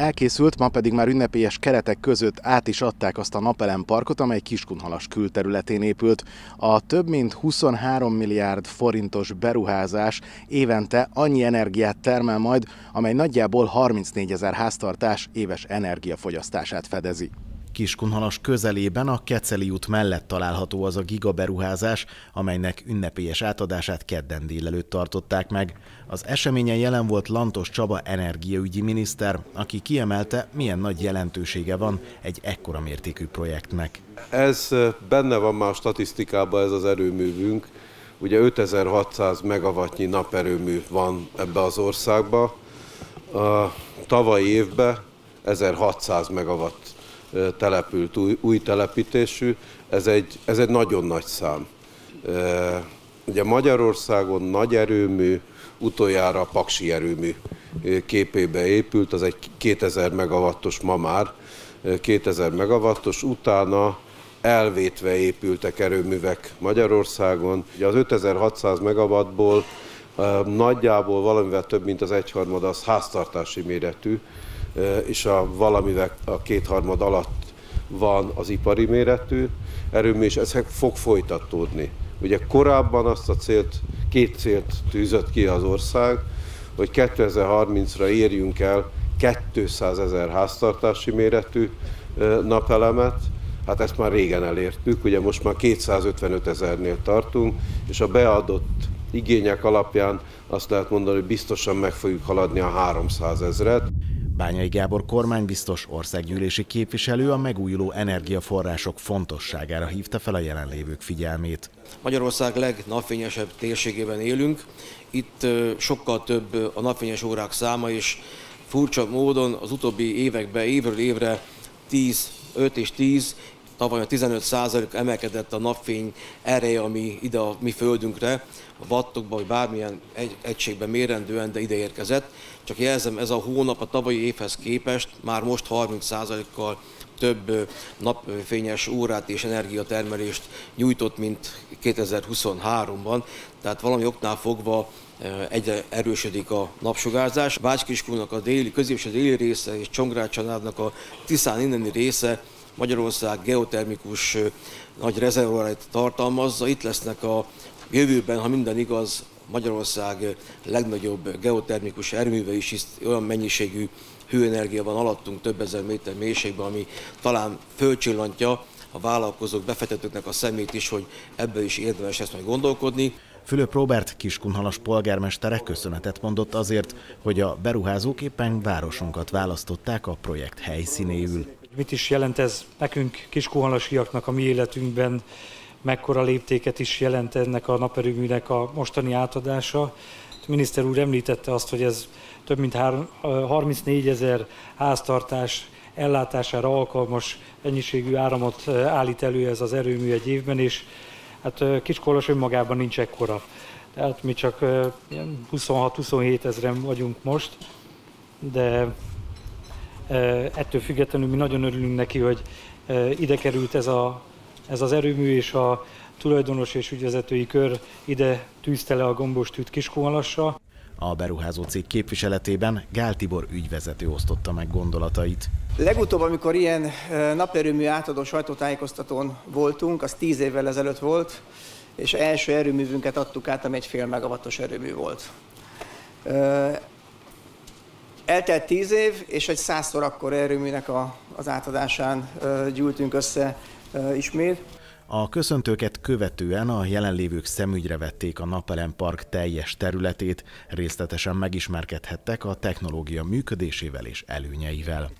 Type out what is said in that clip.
Elkészült, ma pedig már ünnepélyes keretek között át is adták azt a Napelem parkot, amely Kiskunhalas külterületén épült. A több mint 23 milliárd forintos beruházás évente annyi energiát termel majd, amely nagyjából 34 ezer háztartás éves energiafogyasztását fedezi. Kiskunhalas közelében a Keceli út mellett található az a gigaberuházás, amelynek ünnepélyes átadását kedden délelőtt tartották meg. Az eseményen jelen volt Lantos Csaba energiaügyi miniszter, aki kiemelte, milyen nagy jelentősége van egy ekkora mértékű projektnek. Ez benne van már statisztikában ez az erőművünk. Ugye 5600 megawattnyi naperőmű van ebbe az országba. A tavalyi évben 1600 megawatt települt, új, új telepítésű, ez egy, ez egy nagyon nagy szám. Ugye Magyarországon nagy erőmű, utoljára a Paksi erőmű képébe épült, az egy 2000 megawattos ma már, 2000 megawattos, utána elvétve épültek erőművek Magyarországon. Ugye az 5600 megawattból nagyjából valamivel több, mint az egyharmad az háztartási méretű, és a valamivel a kétharmad alatt van az ipari méretű erőmű, és ez fog folytatódni. Ugye korábban azt a célt, két célt tűzött ki az ország, hogy 2030-ra érjünk el 200 ezer háztartási méretű napelemet, hát ezt már régen elértük, ugye most már 255 ezernél tartunk, és a beadott igények alapján azt lehet mondani, hogy biztosan meg fogjuk haladni a 300 ezret. Bányai Gábor kormánybiztos országgyűlési képviselő a megújuló energiaforrások fontosságára hívta fel a jelenlévők figyelmét. Magyarország legnapfényesebb térségében élünk. Itt sokkal több a napfényes órák száma, és furcsa módon az utóbbi években évről évre 10, 5 és 10 tavaly a 15 százalék emelkedett a napfény ereje, ami ide a mi földünkre, a wattokban, vagy bármilyen egy, egységben mérendően, de ide érkezett. Csak jelzem, ez a hónap a tavalyi évhez képest már most 30 százalékkal több napfényes órát és energiatermelést nyújtott, mint 2023-ban, tehát valami oknál fogva egyre erősödik a napsugárzás. Bácskiskulnak a déli, középső déli része és Csongrácsanádnak a Tiszán inneni része Magyarország geotermikus nagy rezervoárait tartalmazza. Itt lesznek a jövőben, ha minden igaz, Magyarország legnagyobb geotermikus erőműve is, hisz olyan mennyiségű hőenergia van alattunk több ezer méter mélységben, ami talán fölcsillantja a vállalkozók, befektetőknek a szemét is, hogy ebből is érdemes ezt majd gondolkodni. Fülöp Robert Kiskunhalas polgármestere köszönetet mondott azért, hogy a beruházók éppen városunkat választották a projekt helyszínéül. Mit is jelent ez nekünk kiskunhalasiaknak a mi életünkben, mekkora léptéket is jelent ennek a naperőműnek a mostani átadása. A miniszter úr említette azt, hogy ez több mint 34 ezer háztartás ellátására alkalmas ennyiségű áramot állít elő ez az erőmű egy évben, és hát Kiskolos önmagában nincs ekkora. Tehát mi csak 26-27 ezeren vagyunk most, de ettől függetlenül mi nagyon örülünk neki, hogy ide került ez, a, ez az erőmű, és a tulajdonos és ügyvezetői kör ide tűzte le a gombostűt Kiskunhalasra. A beruházó cég képviseletében Gál Tibor ügyvezető osztotta meg gondolatait. Legutóbb, amikor ilyen naperőmű átadó sajtótájékoztatón voltunk, az tíz évvel ezelőtt volt, és első erőművünket adtuk át, ami egy fél megawattos erőmű volt. Eltelt tíz év, és egy százszor akkor erőműnek a, az átadásán gyűltünk össze ismét. A köszöntőket követően a jelenlévők szemügyre vették a Napelem Park teljes területét, részletesen megismerkedhettek a technológia működésével és előnyeivel.